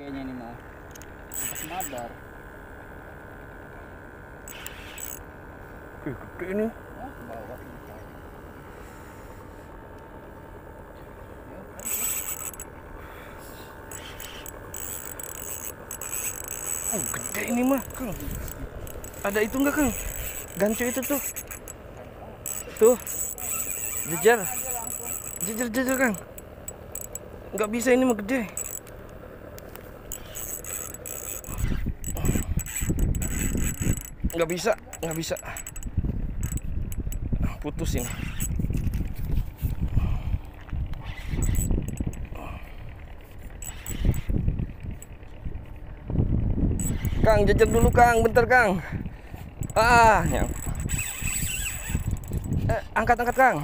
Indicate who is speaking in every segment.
Speaker 1: kayaknya ini mah. Pas madar.
Speaker 2: Wih, gede ini.
Speaker 1: Bawah.
Speaker 2: Oh, gede ini mah, Kang. Ada itu enggak, Kang? Gancu itu tuh. Tuh. Jejar, jejar, Kang. Enggak bisa ini mah gede. Enggak bisa, enggak bisa. Putus ini. Kang, jajar dulu Kang, bentar Kang. Ah, yang. Eh, angkat angkat Kang.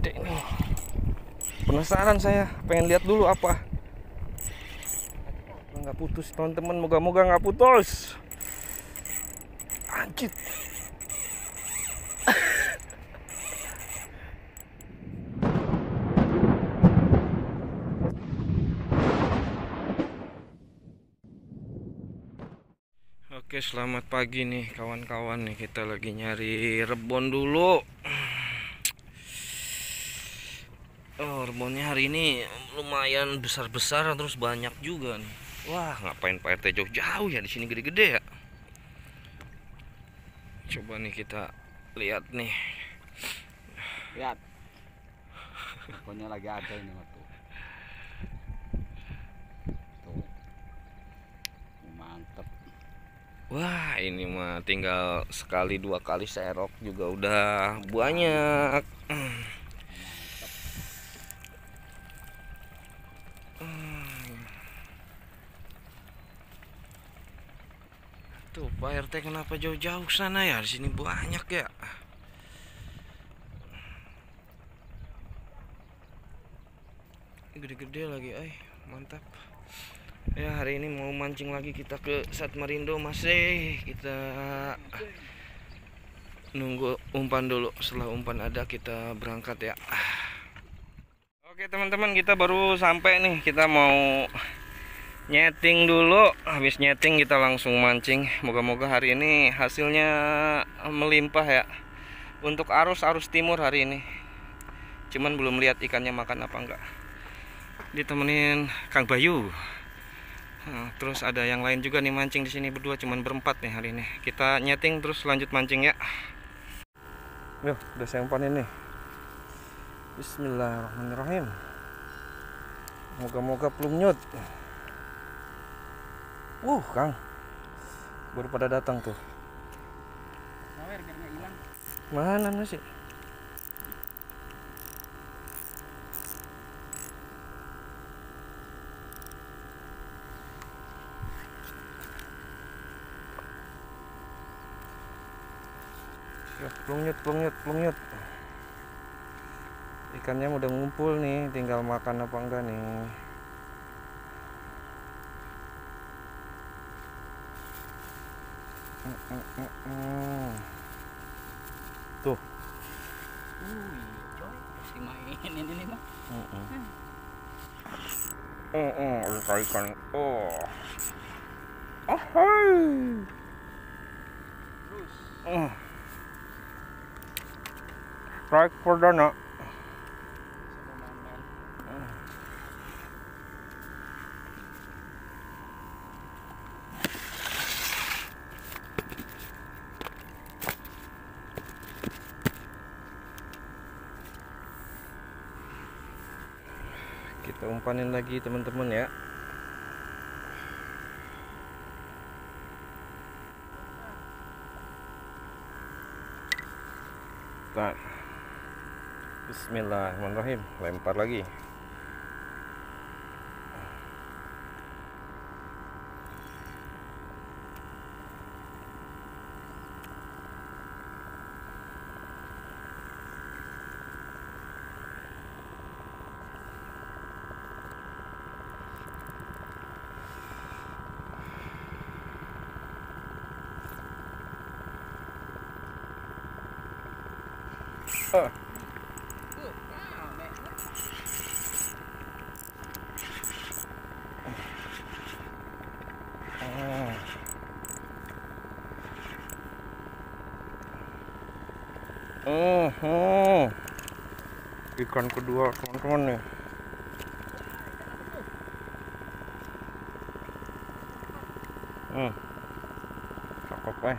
Speaker 2: Ini. Penasaran saya, pengen lihat dulu apa. Nggak putus teman-teman, moga-moga nggak putus. Anjir. Oke, selamat pagi nih kawan-kawan nih. Kita lagi nyari rebon dulu. Oh, rebonnya hari ini lumayan besar-besar terus banyak juga nih. Wah, ngapain Pak RT jauh-jauh ya di sini gede-gede ya? Coba nih kita lihat nih.
Speaker 1: Lihat. Pokoknya lagi ada ini mah tuh. Tuh. Mantep.
Speaker 2: Wah, ini mah tinggal sekali dua kali serok juga udah banyak. Tuh, Pak RT kenapa jauh-jauh sana ya? Di sini banyak ya. Gede-gede lagi, ay, mantap. Ya hari ini mau mancing lagi kita ke Satmarindo masih. Kita nunggu umpan dulu. Setelah umpan ada kita berangkat ya. Oke teman-teman kita baru sampai nih. Kita mau nyeting dulu. Habis nyeting kita langsung mancing. Moga-moga hari ini hasilnya melimpah ya. Untuk arus arus timur hari ini. Cuman belum lihat ikannya makan apa enggak. Ditemenin Kang Bayu Nah, terus ada yang lain juga nih mancing di sini berdua cuman berempat nih hari ini. Kita nyeting terus lanjut mancing ya. Yo, udah saya umpanin nih. Bismillahirrahmanirrahim. Moga-moga belum nyut. Uh, Kang. Baru pada datang tuh. Mana nasi? Ya, plungyut, plungyut, plungyut. Ikannya udah ngumpul nih, tinggal makan apa enggak nih. Mm, mm, mm, mm. Tuh.
Speaker 1: Uh, coy. Si mainin ini mah.
Speaker 2: Oh, oh, ada ikan. Oh. Ahai.
Speaker 1: Terus.
Speaker 2: Oh. Strike perdana. Kita umpanin lagi teman-teman ya. Bismillahirrahmanirrahim lempar lagi
Speaker 1: Huh.
Speaker 2: Oh. Ikan kedua teman-teman nih. Hmm. Cakep eh.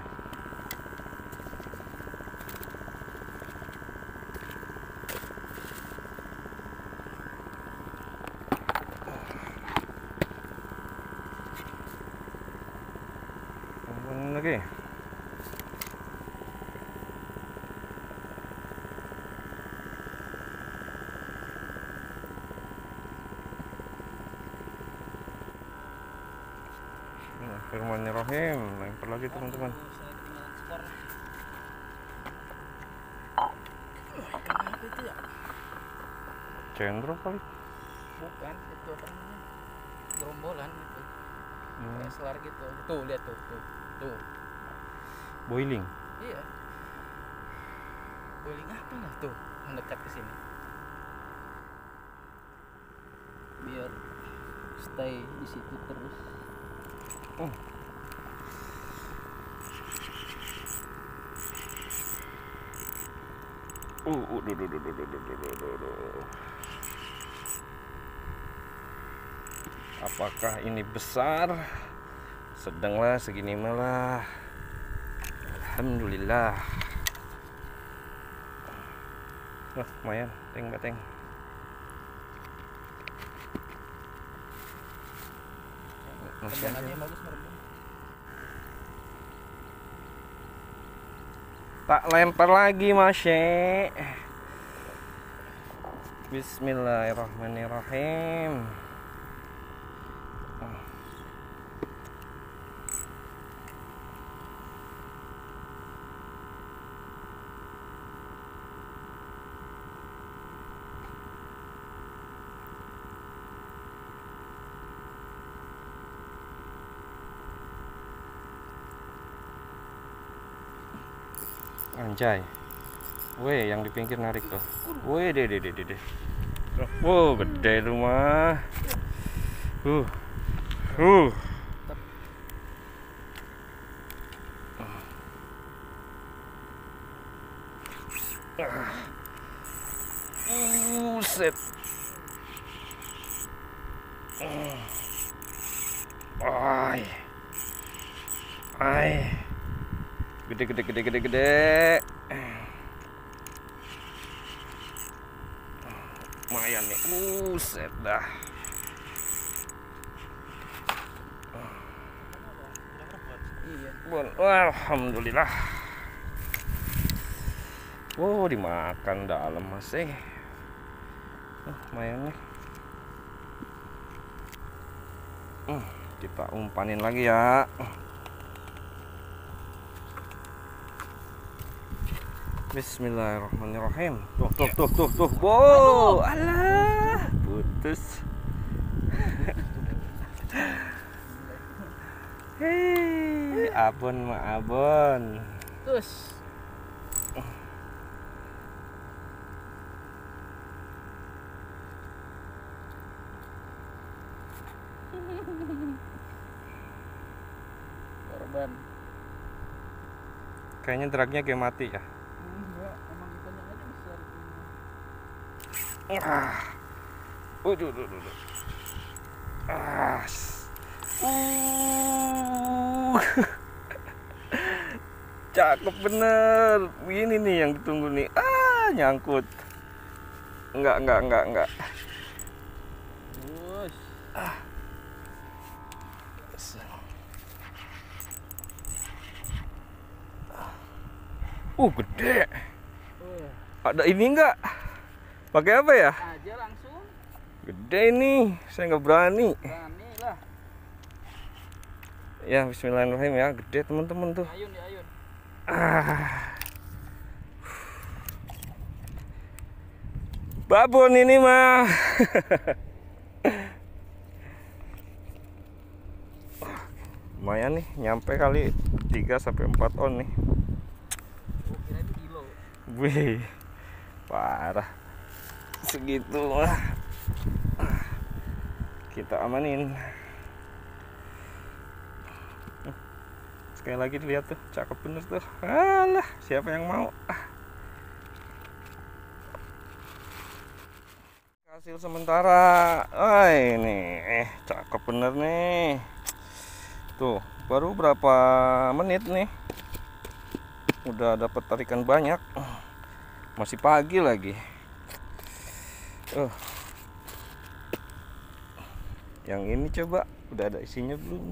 Speaker 2: Teman lagi. Bismillahirrahmanirrahim. Lempar lagi teman-teman.
Speaker 1: Aduh, saya ketinggalan skor. Uh, ikan apa itu ya?
Speaker 2: Cendro kali.
Speaker 1: Bukan, itu apa namanya? Gerombolan gitu.
Speaker 2: Hmm.
Speaker 1: Kayak selar gitu. Tuh, lihat tuh, tuh. Tuh.
Speaker 2: Boiling.
Speaker 1: Iya. Boiling apa lah tuh mendekat ke sini. Biar stay di situ terus.
Speaker 2: Oh. Uh, uh, duh, duh, duh, duh, duh, duh, duh, duh, duh, duh. Apakah ini besar? Sedanglah segini malah. Alhamdulillah. Wah, lumayan, teng bateng. Masih
Speaker 1: bagus
Speaker 2: Tak lempar lagi Masye Bismillahirrahmanirrahim Anjay. Weh yang di pinggir narik tuh. Weh deh deh deh deh deh. Wow gede rumah Uh Uh. Buset. Ay Ay Gede gede gede gede gede. Lumayan nih. Buset dah.
Speaker 1: Iya.
Speaker 2: Bon, Alhamdulillah. Wow dimakan dalam masih oh, Lumayan nih. Hmm, Kita umpanin lagi ya Bismillahirrahmanirrahim. Tuh tuh tuh tuh tuh. Wow. Alah. Putus. Hei Abon ma abon.
Speaker 1: Terus. Korban.
Speaker 2: Kayaknya dragnya kayak mati ya
Speaker 1: Enggak, emang ikannya aja besar.
Speaker 2: Ah. Waduh, duh, duh, duh. Ah. Uh. Cakep bener. Ini nih yang ditunggu nih. Ah, nyangkut. Enggak, enggak, enggak, enggak.
Speaker 1: Wush.
Speaker 2: Uh, gede. Ada ini enggak? Pakai apa ya?
Speaker 1: aja langsung.
Speaker 2: Gede ini. Saya nggak berani.
Speaker 1: Berani lah.
Speaker 2: Ya, Bismillahirrahmanirrahim ya. Gede teman-teman tuh.
Speaker 1: Ayun di ayun.
Speaker 2: Ah. Babon ini mah. Lumayan nih, nyampe kali 3 sampai 4 on nih.
Speaker 1: Oh, kira itu kilo.
Speaker 2: Wih. parah segitu lah kita amanin. Sekali lagi dilihat tuh cakep bener tuh. Alah siapa yang mau? Hasil sementara. Ah ini. Eh cakep bener nih. Tuh baru berapa menit nih? Udah dapat tarikan banyak. Masih pagi lagi uh. yang ini coba udah ada isinya belum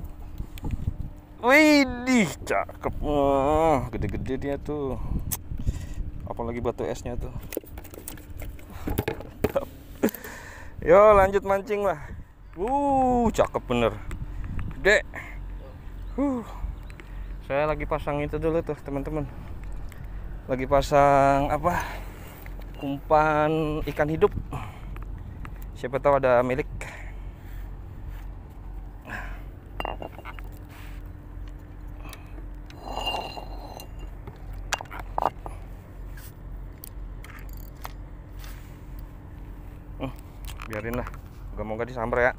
Speaker 2: Widih, cakep. Oh, gede-gede dia tuh. Apalagi batu esnya tuh. Yo, lanjut mancing lah. Uh, cakep bener. Gede. Uh. Saya lagi pasang itu dulu tuh, teman-teman. Lagi pasang apa? Umpan ikan hidup. Siapa tahu ada milik. biarin lah moga-moga disamper ya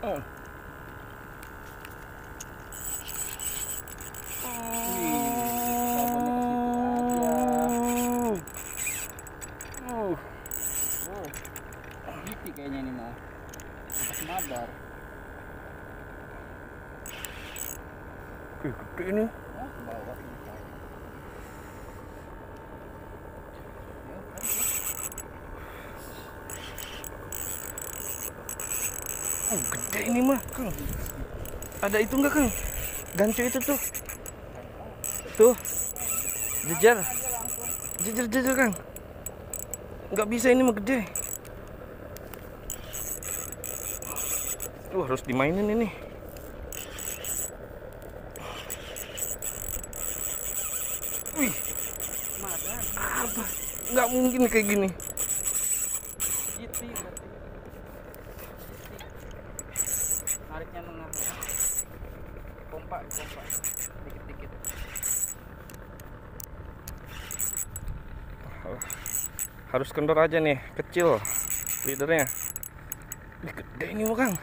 Speaker 2: Oh.
Speaker 1: Kayaknya ini mah. Pas madar.
Speaker 2: Wih, gede ini.
Speaker 1: Oh, ke bawah.
Speaker 2: Oh, gede ini mah, Kang. Ada itu enggak, Kang? Gancu itu tuh. Tuh. Jejar. Jejar, jejar, Kang. Enggak bisa ini mah gede. Wah, harus dimainin ini. Wih, apa? Enggak mungkin kayak gini. Harus kendor aja nih, kecil leadernya. Wih, gede ini mah, Kang.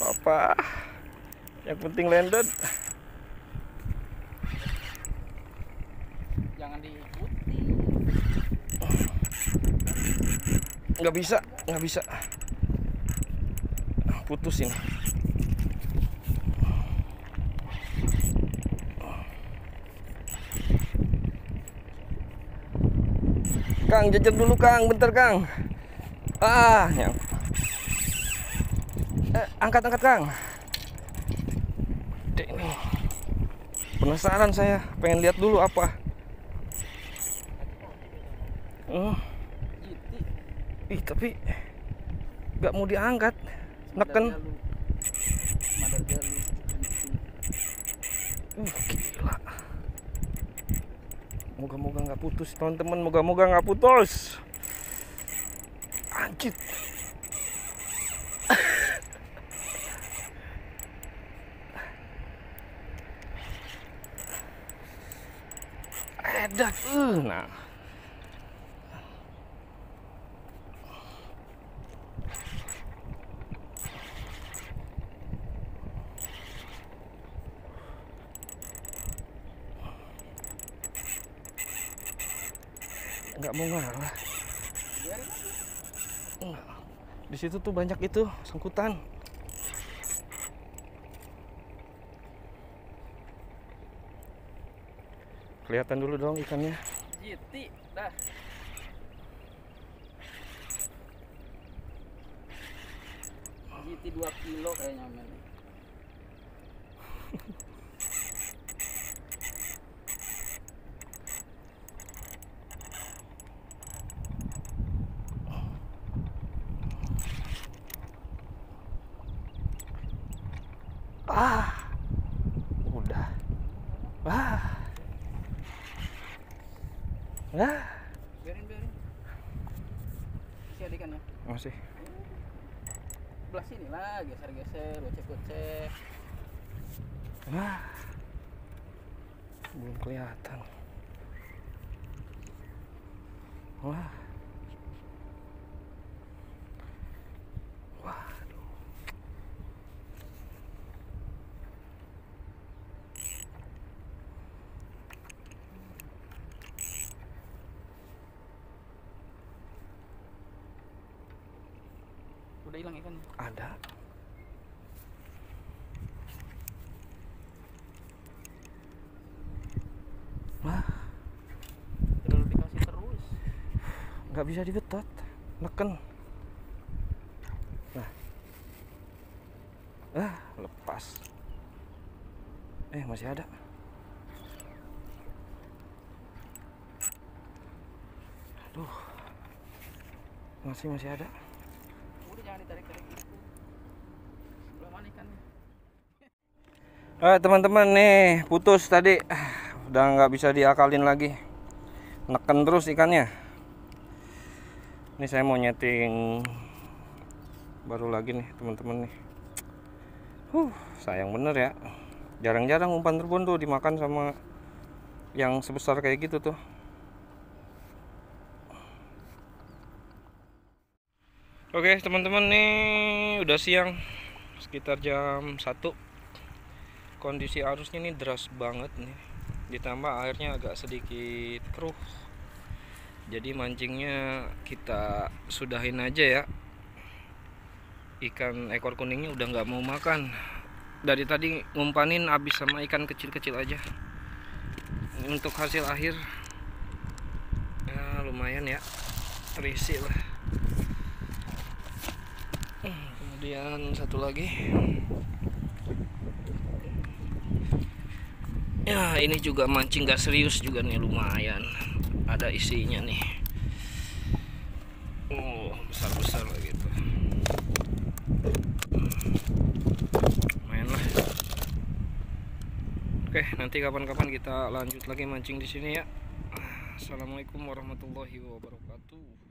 Speaker 2: Apa-apa. Yang penting landed.
Speaker 1: Jangan diikuti.
Speaker 2: nggak bisa nggak bisa putus ini Kang jajar dulu Kang. Bentar Kang. Ah yang eh, angkat angkat Kang. Dek ini. Penasaran saya. Pengen lihat dulu apa. Oh. Ih tapi nggak mau diangkat neken uh, gila. Moga-moga nggak putus teman-teman. Moga-moga nggak putus. Anjir edak uh, nah nggak mau ngalah di situ tuh banyak itu sangkutan. Kelihatan dulu dong ikannya.
Speaker 1: Jiti dah. Jiti 2 kilo kayaknya men geser-geser, gocek-gocek.
Speaker 2: ah belum kelihatan wah waduh
Speaker 1: Udah hilang ikannya.
Speaker 2: ada wah
Speaker 1: Terlalu dikasih terus.
Speaker 2: nggak bisa dibetot neken. Nah. Ah lepas. Eh masih ada. Aduh. Masih masih ada.
Speaker 1: Udah jangan ditarik-tarik gitu. Sebelah mana ikannya?
Speaker 2: Eh teman-teman nih putus tadi. Ah, udah nggak bisa diakalin lagi. Neken terus ikannya ini saya mau nyeting baru lagi nih teman-teman nih. Huh sayang bener ya. Jarang-jarang umpan terbun tuh dimakan sama yang sebesar kayak gitu tuh. Oke teman-teman nih udah siang. Sekitar jam 1 kondisi arusnya ini deras banget nih. Ditambah airnya agak sedikit keruh jadi mancingnya kita sudahin aja ya. Ikan ekor kuningnya udah nggak mau makan. Dari tadi ngumpanin habis sama ikan kecil-kecil aja. Untuk hasil akhir ya lumayan ya. Terisi lah. Kemudian satu lagi. Ya ini juga mancing gak serius juga nih lumayan Ada isinya nih. Oh besar-besar gitu. Lumayan lah Oke nanti kapan-kapan kita lanjut lagi mancing di sini ya. Assalamualaikum warahmatullahi wabarakatuh